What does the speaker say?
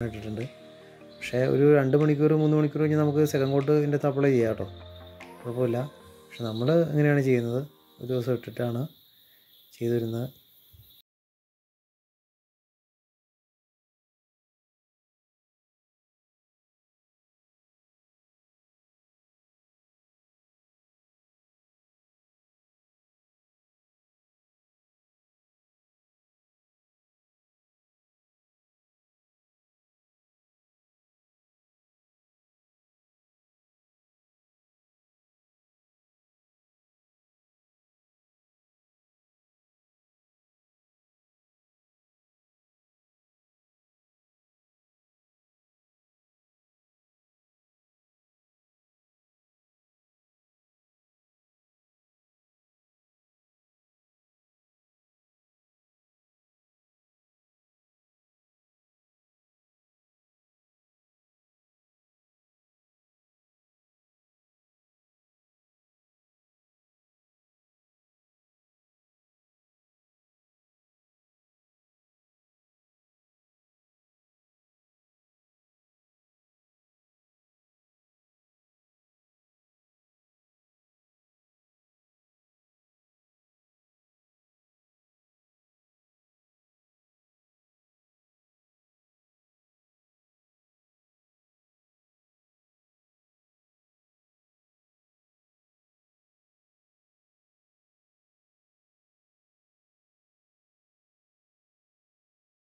ഇട്ടിട്ടുണ്ട് പക്ഷേ ഒരു രണ്ട് മണിക്കൂർ മൂന്ന് മണിക്കൂർ കഴിഞ്ഞ് നമുക്ക് സെക്കൻഡ് കോട്ട് ഇതിന്റെ അകത്ത് അപ്ലൈ ചെയ്യാം കേട്ടോ. കുഴപ്പമില്ല. പക്ഷെ നമ്മൾ എങ്ങനെയാണ് ചെയ്യുന്നത്. ഒരു ദിവസം ഇട്ടിട്ടാണ് ചെയ്തു വരുന്നത്